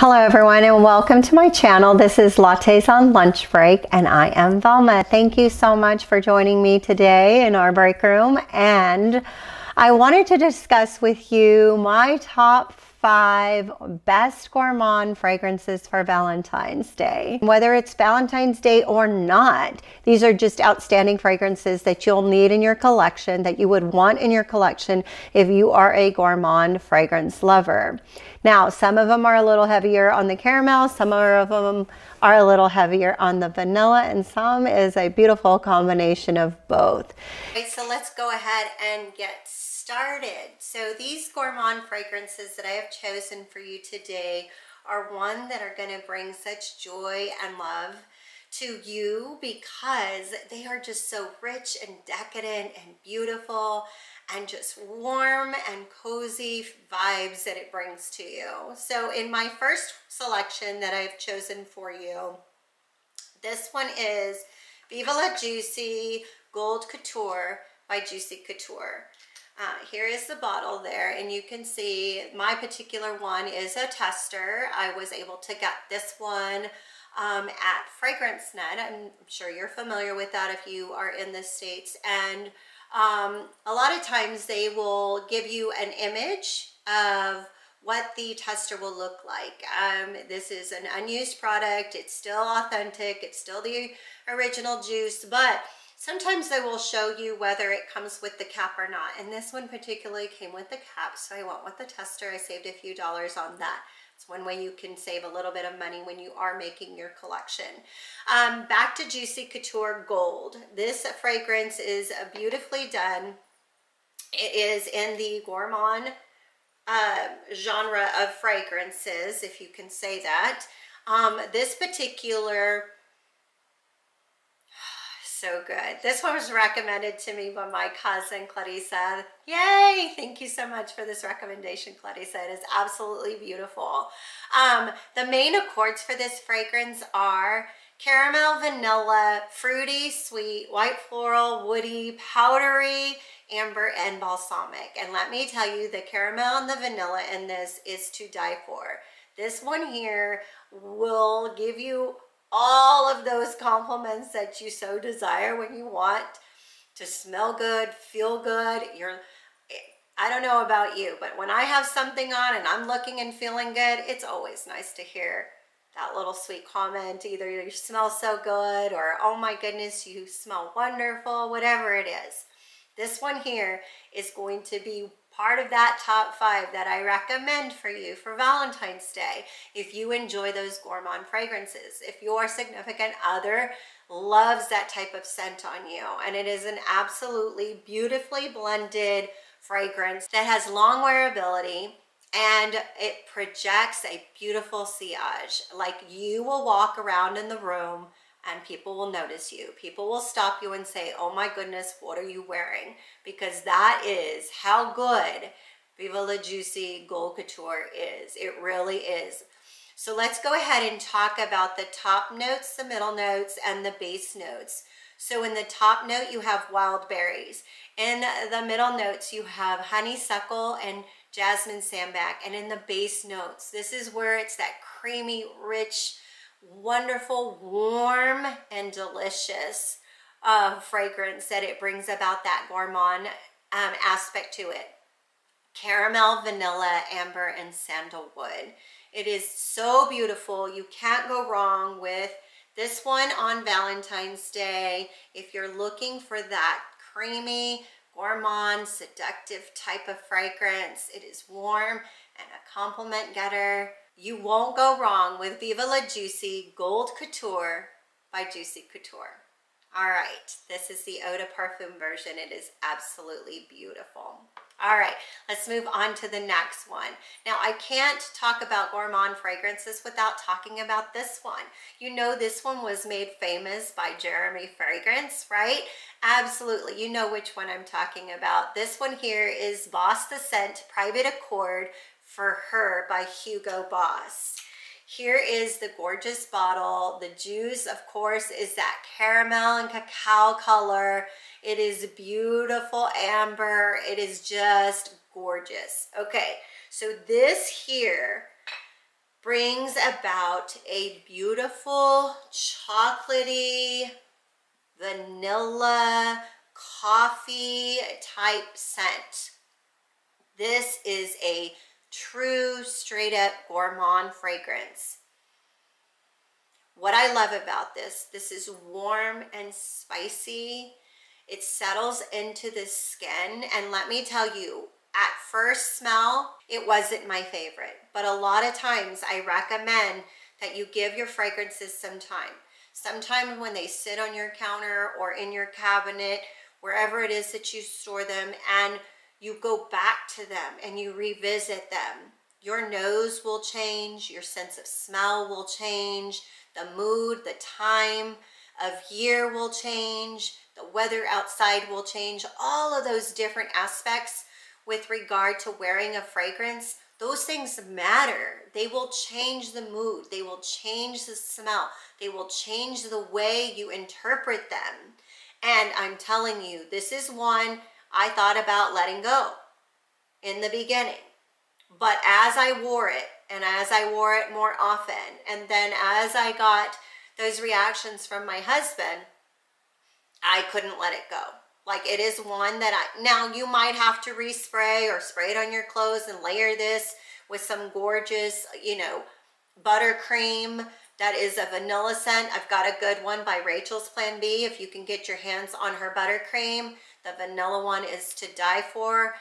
Hello everyone and welcome to my channel. This is Lattes on Lunch Break and I am Velma. Thank you so much for joining me today in our break room and I wanted to discuss with you my top five best gourmand fragrances for Valentine's Day. Whether it's Valentine's Day or not, these are just outstanding fragrances that you'll need in your collection, that you would want in your collection if you are a gourmand fragrance lover. Now, some of them are a little heavier on the caramel, some of them are a little heavier on the vanilla, and some is a beautiful combination of both. Okay, so let's go ahead and get started. So these gourmand fragrances that I have chosen for you today are one that are going to bring such joy and love to you because they are just so rich and decadent and beautiful and just warm and cozy vibes that it brings to you. So in my first selection that I've chosen for you, this one is Viva La Juicy Gold Couture by Juicy Couture. Uh, here is the bottle there and you can see my particular one is a tester. I was able to get this one um, at Fragrance Net. I'm sure you're familiar with that if you are in the States. And um, a lot of times they will give you an image of what the tester will look like. Um, this is an unused product. It's still authentic. It's still the original juice, but Sometimes they will show you whether it comes with the cap or not. And this one particularly came with the cap, so I went with the tester. I saved a few dollars on that. It's one way you can save a little bit of money when you are making your collection. Um, back to Juicy Couture Gold. This fragrance is beautifully done. It is in the gourmand uh, genre of fragrances, if you can say that. Um, this particular so good. This one was recommended to me by my cousin Clarissa. Yay! Thank you so much for this recommendation, Clarissa. It is absolutely beautiful. Um, the main accords for this fragrance are caramel, vanilla, fruity, sweet, white floral, woody, powdery, amber, and balsamic. And let me tell you, the caramel and the vanilla in this is to die for. This one here will give you all of those compliments that you so desire when you want to smell good, feel good. You're, I don't know about you, but when I have something on and I'm looking and feeling good, it's always nice to hear that little sweet comment. Either you smell so good or, oh my goodness, you smell wonderful, whatever it is. This one here is going to be part of that top five that I recommend for you for Valentine's Day if you enjoy those gourmand fragrances. If your significant other loves that type of scent on you and it is an absolutely beautifully blended fragrance that has long wearability and it projects a beautiful sillage. Like you will walk around in the room and people will notice you. People will stop you and say, oh my goodness, what are you wearing? Because that is how good Viva La Juicy Gold Couture is. It really is. So let's go ahead and talk about the top notes, the middle notes, and the base notes. So in the top note, you have wild berries. In the middle notes, you have honeysuckle and jasmine sambac. And in the base notes, this is where it's that creamy, rich, wonderful, warm, and delicious uh, fragrance that it brings about that gourmand um, aspect to it. Caramel, vanilla, amber, and sandalwood. It is so beautiful. You can't go wrong with this one on Valentine's Day. If you're looking for that creamy, gourmand, seductive type of fragrance, it is warm and a compliment getter. You won't go wrong with Viva La Juicy Gold Couture by Juicy Couture. All right, this is the Eau de Parfum version. It is absolutely beautiful. All right, let's move on to the next one. Now, I can't talk about gourmand fragrances without talking about this one. You know this one was made famous by Jeremy Fragrance, right? Absolutely, you know which one I'm talking about. This one here is Boss the Scent Private Accord for Her by Hugo Boss. Here is the gorgeous bottle. The juice, of course, is that caramel and cacao color. It is beautiful amber. It is just gorgeous. Okay, so this here brings about a beautiful chocolatey vanilla coffee type scent. This is a true straight up gourmand fragrance. What I love about this, this is warm and spicy. It settles into the skin and let me tell you, at first smell, it wasn't my favorite. But a lot of times I recommend that you give your fragrances some time. Sometimes when they sit on your counter or in your cabinet, wherever it is that you store them, and you go back to them and you revisit them, your nose will change, your sense of smell will change, the mood, the time of year will change, the weather outside will change, all of those different aspects with regard to wearing a fragrance, those things matter. They will change the mood. They will change the smell. They will change the way you interpret them. And I'm telling you, this is one I thought about letting go in the beginning. But as I wore it, and as I wore it more often, and then as I got those reactions from my husband, I couldn't let it go. Like it is one that I, now you might have to respray or spray it on your clothes and layer this with some gorgeous, you know, buttercream that is a vanilla scent. I've got a good one by Rachel's Plan Bee. If you can get your hands on her buttercream, the vanilla one is to die for.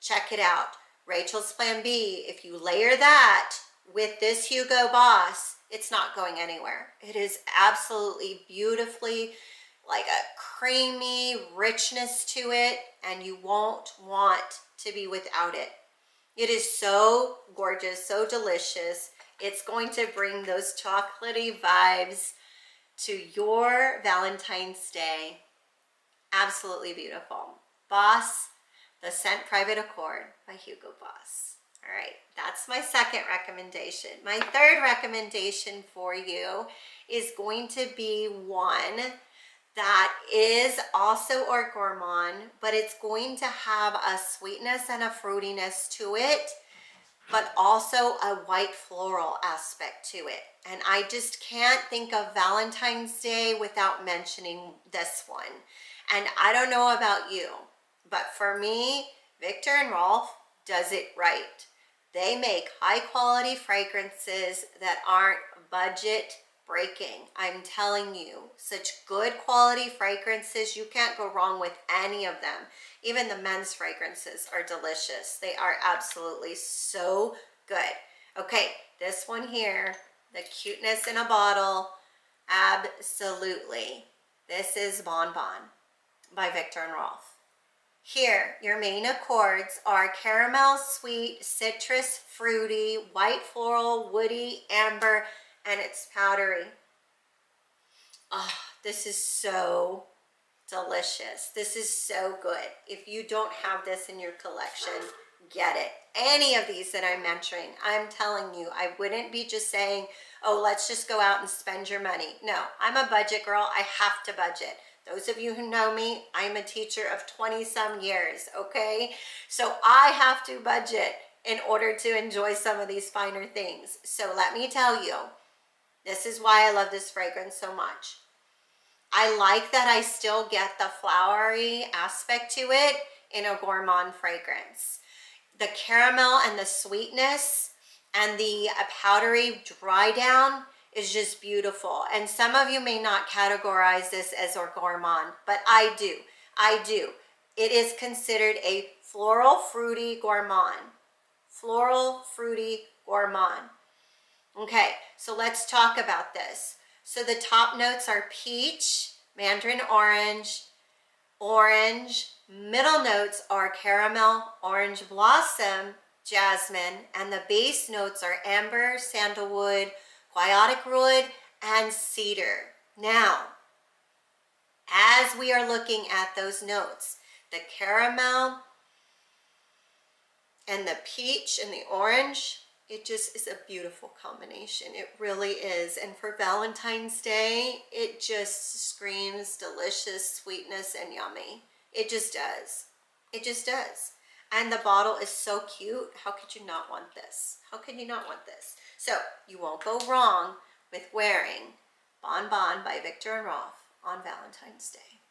Check it out. Rachel's Plan Bee, if you layer that with this Hugo Boss, it's not going anywhere. It is absolutely beautifully like a creamy richness to it and you won't want to be without it. It is so gorgeous, so delicious. It's going to bring those chocolatey vibes to your Valentine's Day. Absolutely beautiful. Boss, The Scent Private Accord by Hugo Boss. All right, that's my second recommendation. My third recommendation for you is going to be one that is also our gourmand, but it's going to have a sweetness and a fruitiness to it, but also a white floral aspect to it. And I just can't think of Valentine's Day without mentioning this one. And I don't know about you, but for me, Viktor and Rolf does it right. They make high quality fragrances that aren't budget breaking. I'm telling you, such good quality fragrances. You can't go wrong with any of them. Even the men's fragrances are delicious. They are absolutely so good. Okay, this one here, the cuteness in a bottle, absolutely. This is Bon Bon by Viktor and Rolf. Here, your main accords are caramel, sweet, citrus, fruity, white floral, woody, amber, and it's powdery. Oh, this is so delicious. This is so good. If you don't have this in your collection, get it. Any of these that I'm mentioning, I'm telling you, I wouldn't be just saying, oh, let's just go out and spend your money. No, I'm a budget girl. I have to budget. Those of you who know me, I'm a teacher of 20 some years, okay? So I have to budget in order to enjoy some of these finer things. So let me tell you, this is why I love this fragrance so much. I like that I still get the flowery aspect to it in a gourmand fragrance. The caramel and the sweetness and the powdery dry down is just beautiful. And some of you may not categorize this as a gourmand, but I do. I do. It is considered a floral fruity gourmand. Floral fruity gourmand. Okay, so let's talk about this. So the top notes are peach, mandarin orange, orange. Middle notes are caramel, orange blossom, jasmine, and the base notes are amber, sandalwood, guaiac wood, and cedar. Now, as we are looking at those notes, the caramel and the peach and the orange, it just is a beautiful combination. It really is. And for Valentine's Day, it just screams delicious sweetness and yummy. It just does. It just does. And the bottle is so cute. How could you not want this? How could you not want this? So you won't go wrong with wearing Bon Bon by Viktor and Rolf on Valentine's Day.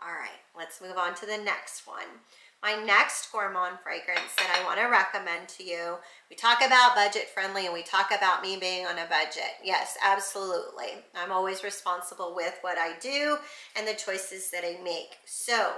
All right, let's move on to the next one. My next Gourmand fragrance that I want to recommend to you, we talk about budget friendly and we talk about me being on a budget. Yes, absolutely. I'm always responsible with what I do and the choices that I make. So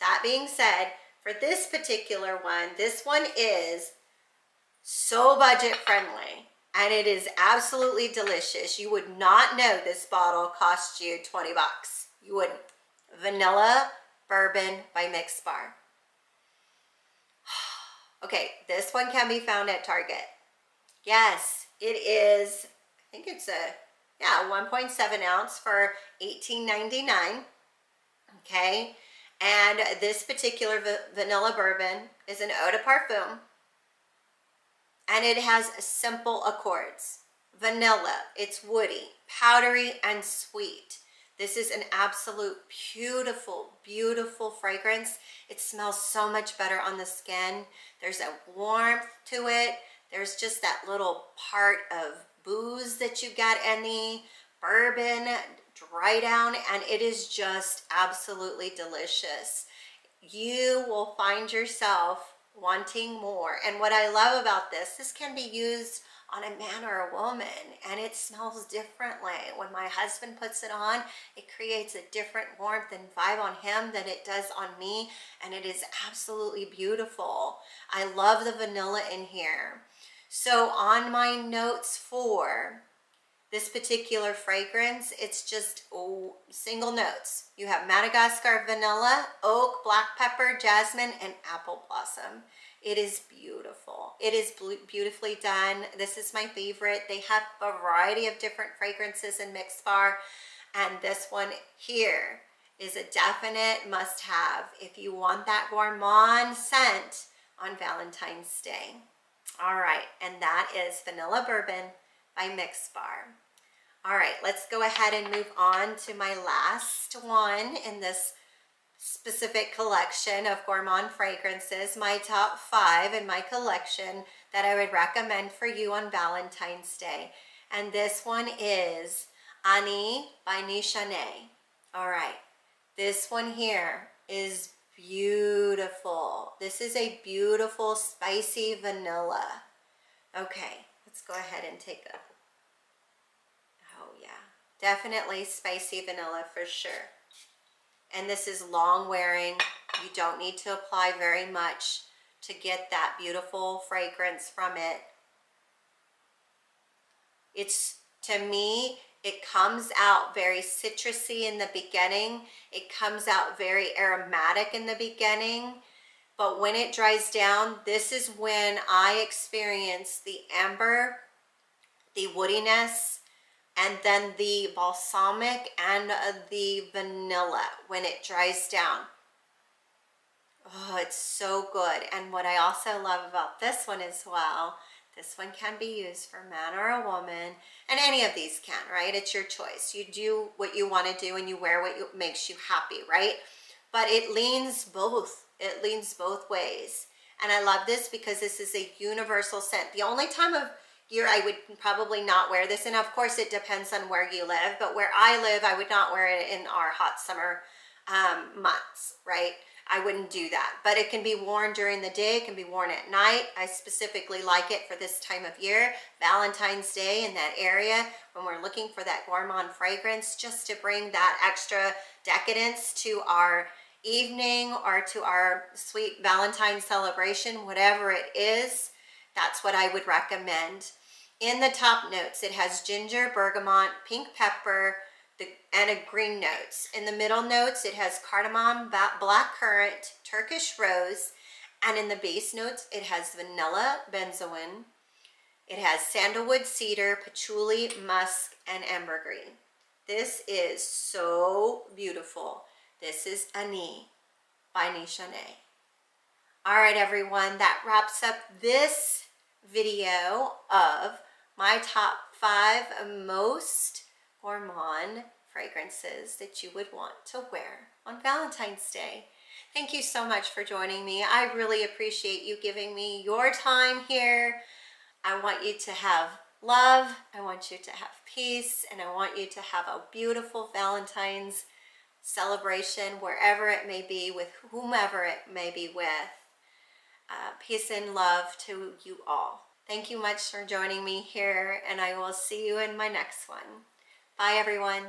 that being said, for this particular one, this one is so budget friendly and it is absolutely delicious. You would not know this bottle cost you 20 bucks. You wouldn't. Vanilla Bourbon by Mixbar. Okay, this one can be found at Target. Yes, it is, I think it's a, yeah, 1.7 ounce for $18.99. Okay, and this particular vanilla bourbon is an eau de parfum. And it has simple accords. Vanilla, it's woody, powdery, and sweet. This is an absolute beautiful, beautiful fragrance. It smells so much better on the skin. There's a warmth to it. There's just that little part of booze that you get in the bourbon, dry down, and it is just absolutely delicious. You will find yourself wanting more. And what I love about this, this can be used on a man or a woman and it smells differently. When my husband puts it on, it creates a different warmth and vibe on him than it does on me and it is absolutely beautiful. I love the vanilla in here. So on my notes for this particular fragrance, it's just oh, single notes. You have Madagascar vanilla, oak, black pepper, jasmine, and apple blossom. It is beautiful. It is beautifully done. This is my favorite. They have a variety of different fragrances in Mixbar. And this one here is a definite must-have if you want that gourmand scent on Valentine's Day. All right, and that is Vanilla Bourbon by Mixbar. All right, let's go ahead and move on to my last one in this specific collection of gourmand fragrances, my top five in my collection that I would recommend for you on Valentine's Day. And this one is Ani by Nishane. All right, this one here is beautiful. This is a beautiful spicy vanilla. Okay, let's go ahead and take a, definitely spicy vanilla for sure and this is long wearing. You don't need to apply very much to get that beautiful fragrance from it. It's, to me, it comes out very citrusy in the beginning. It comes out very aromatic in the beginning. But when it dries down, this is when I experience the amber, the woodiness, and then the balsamic and uh, the vanilla when it dries down. Oh, it's so good. And what I also love about this one as well, this one can be used for a man or a woman, and any of these can, right? It's your choice. You do what you want to do and you wear what you, makes you happy, right? But it leans both. It leans both ways. And I love this because this is a universal scent. The only time of year I would probably not wear this and of course it depends on where you live but where I live I would not wear it in our hot summer um, months right I wouldn't do that but it can be worn during the day it can be worn at night I specifically like it for this time of year Valentine's Day in that area when we're looking for that gourmand fragrance just to bring that extra decadence to our evening or to our sweet Valentine celebration whatever it is that's what I would recommend. In the top notes, it has ginger, bergamot, pink pepper, the, and a green notes. In the middle notes, it has cardamom, black currant, Turkish rose, and in the base notes, it has vanilla, benzoin. It has sandalwood, cedar, patchouli, musk, and ambergris. This is so beautiful. This is Ani by Nishane. All right, everyone, that wraps up this video of my top five most gourmand fragrances that you would want to wear on Valentine's Day. Thank you so much for joining me. I really appreciate you giving me your time here. I want you to have love. I want you to have peace and I want you to have a beautiful Valentine's celebration wherever it may be with whomever it may be with. Uh, peace and love to you all. Thank you much for joining me here and I will see you in my next one. Bye everyone.